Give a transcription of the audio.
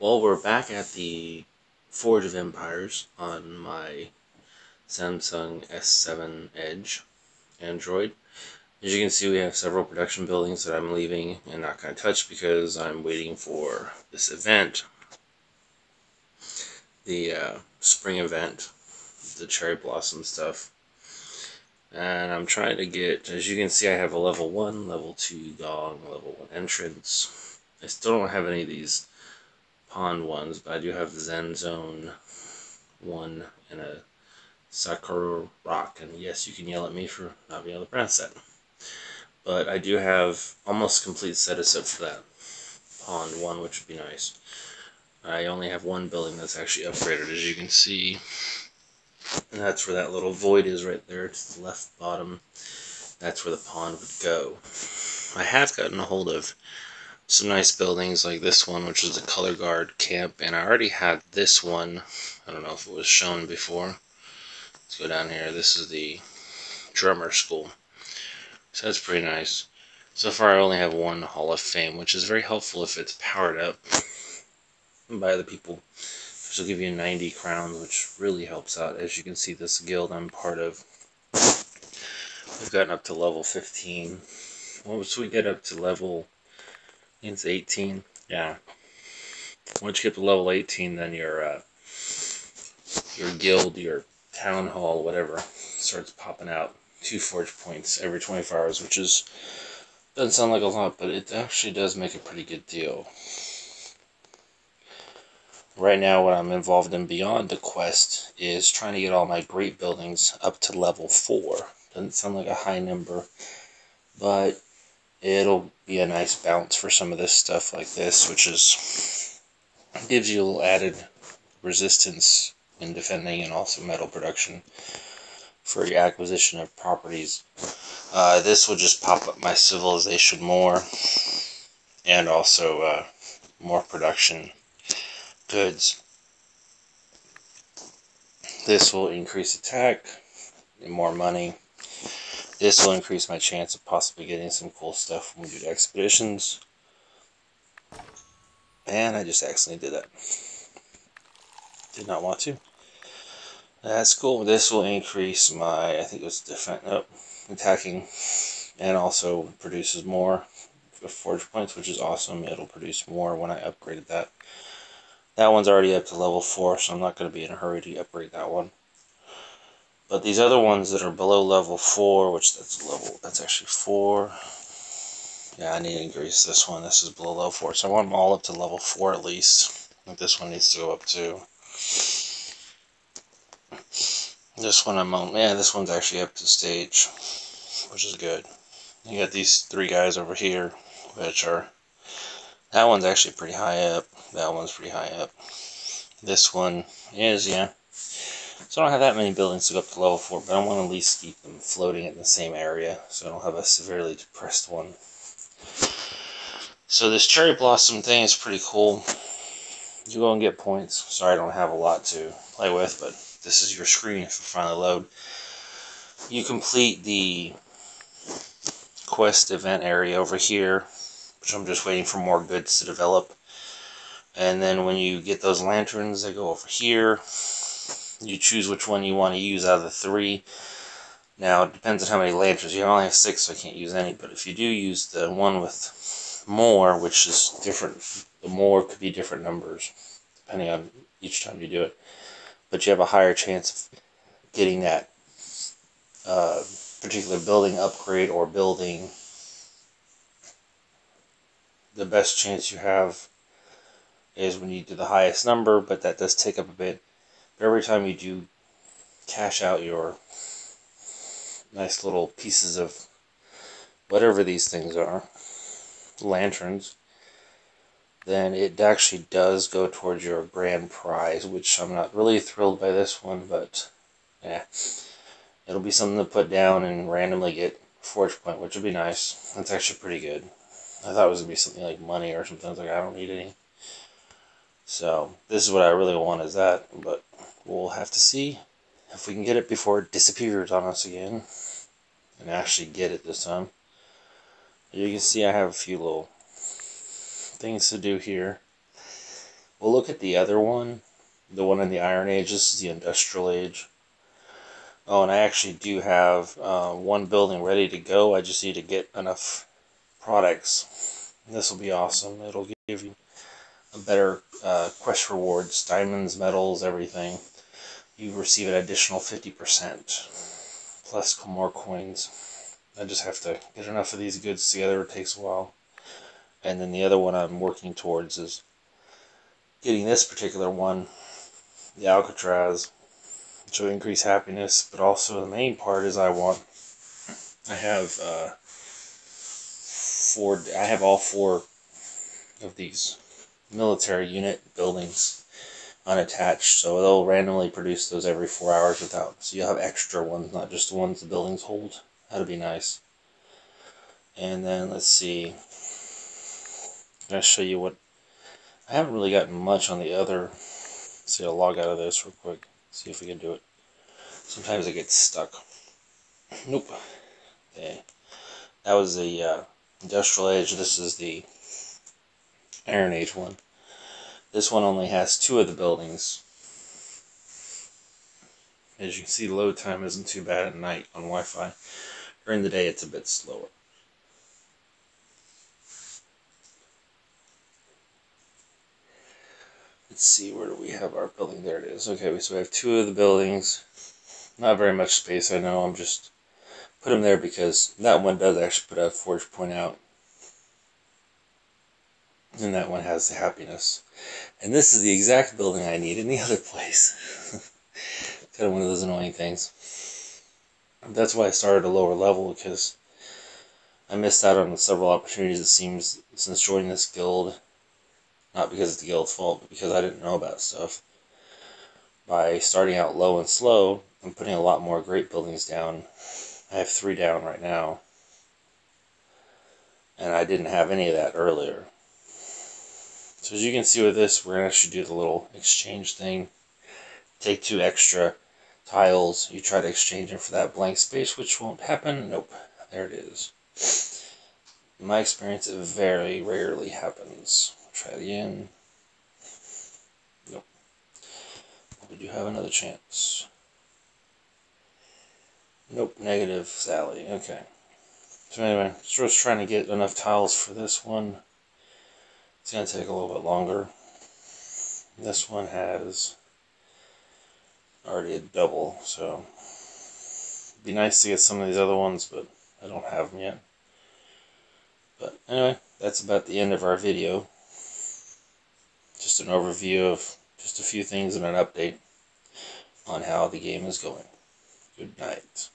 Well, we're back at the Forge of Empires on my Samsung S7 Edge Android. As you can see, we have several production buildings that I'm leaving and not going to touch because I'm waiting for this event, the uh, spring event, the cherry blossom stuff. And I'm trying to get, as you can see, I have a level 1, level 2 gong, level 1 entrance. I still don't have any of these pond ones, but I do have Zen Zone one and a Sakura Rock. And yes, you can yell at me for not being able to pronounce that. But I do have almost complete set except for that pond one, which would be nice. I only have one building that's actually upgraded, as you can see. And that's where that little void is right there to the left bottom. That's where the pond would go. I have gotten a hold of some nice buildings like this one, which is the color guard camp. And I already had this one. I don't know if it was shown before. Let's go down here. This is the drummer school. So that's pretty nice. So far I only have one Hall of Fame, which is very helpful if it's powered up by the people. This will give you 90 crowns, which really helps out. As you can see, this guild I'm part of, we've gotten up to level 15. Once we get up to level it's 18. Yeah. Once you get to level 18, then your uh, your guild, your town hall, whatever, starts popping out two forge points every 24 hours, which is doesn't sound like a lot, but it actually does make a pretty good deal. Right now, what I'm involved in beyond the quest is trying to get all my great buildings up to level 4. Doesn't sound like a high number, but it'll be a nice bounce for some of this stuff like this, which is gives you a little added resistance in defending and also metal production for your acquisition of properties. Uh, this will just pop up my civilization more and also uh, more production goods. This will increase attack, and more money, this will increase my chance of possibly getting some cool stuff when we do expeditions. And I just accidentally did that. Did not want to. That's cool. This will increase my, I think it was defense, nope, oh, attacking, and also produces more forge points, which is awesome. It'll produce more when I upgraded that. That one's already up to level 4, so I'm not going to be in a hurry to upgrade that one. But these other ones that are below level 4, which that's level, that's actually 4. Yeah, I need to increase this one. This is below level 4. So I want them all up to level 4 at least. I think this one needs to go up too. This one I'm on, yeah, this one's actually up to stage, which is good. You got these three guys over here, which are, that one's actually pretty high up. That one's pretty high up. This one is, yeah, so I don't have that many buildings to go up to level 4, but I want to at least keep them floating in the same area, so I don't have a severely depressed one. So this cherry blossom thing is pretty cool. You go and get points. Sorry I don't have a lot to play with, but this is your screen if you finally load. You complete the quest event area over here, which I'm just waiting for more goods to develop. And then when you get those lanterns, they go over here you choose which one you want to use out of the three. Now, it depends on how many lanterns. You only have six, so I can't use any. But if you do use the one with more, which is different, the more could be different numbers, depending on each time you do it. But you have a higher chance of getting that uh, particular building upgrade or building. The best chance you have is when you do the highest number, but that does take up a bit every time you do cash out your nice little pieces of whatever these things are, lanterns, then it actually does go towards your grand prize, which I'm not really thrilled by this one, but yeah, it'll be something to put down and randomly get forge point, which would be nice. That's actually pretty good. I thought it was going to be something like money or something. I like, I don't need any. So, this is what I really want is that, but We'll have to see if we can get it before it disappears on us again. And actually get it this time. You can see I have a few little things to do here. we'll look at the other one, the one in the Iron Age. This is the Industrial Age. Oh, and I actually do have uh, one building ready to go. I just need to get enough products. This will be awesome. It'll give you better uh, quest rewards, diamonds, medals, everything. You receive an additional 50% plus more coins. I just have to get enough of these goods together. It takes a while. And then the other one I'm working towards is getting this particular one, the Alcatraz which will increase happiness. But also the main part is I want, I have uh, four, I have all four of these military unit buildings unattached, so they'll randomly produce those every four hours without. So you'll have extra ones, not just the ones the buildings hold. That'd be nice. And then let's see. I'm gonna show you what I haven't really gotten much on the other. Let's see, I'll log out of this real quick. See if we can do it. Sometimes it gets stuck. Nope. Okay. That was the uh, Industrial Age. This is the Iron Age one. This one only has two of the buildings. As you can see, load time isn't too bad at night on Wi-Fi. During the day, it's a bit slower. Let's see, where do we have our building? There it is. Okay, so we have two of the buildings. Not very much space, I know. I'm just put them there because that one does actually put a forge point out. And that one has the happiness. And this is the exact building I need in the other place. kind of one of those annoying things. That's why I started a lower level because I missed out on several opportunities, it seems, since joining this guild not because it's the guild's fault, but because I didn't know about stuff. By starting out low and slow I'm putting a lot more great buildings down, I have three down right now. And I didn't have any of that earlier. So as you can see with this, we're going to actually do the little exchange thing. Take two extra tiles. You try to exchange them for that blank space, which won't happen. Nope. There it is. In my experience, it very rarely happens. Try it again. Nope. We do have another chance. Nope, negative, Sally. Okay. So anyway, just trying to get enough tiles for this one. It's going to take a little bit longer. This one has already a double, so it'd be nice to get some of these other ones, but I don't have them yet. But anyway, that's about the end of our video just an overview of just a few things and an update on how the game is going. Good night.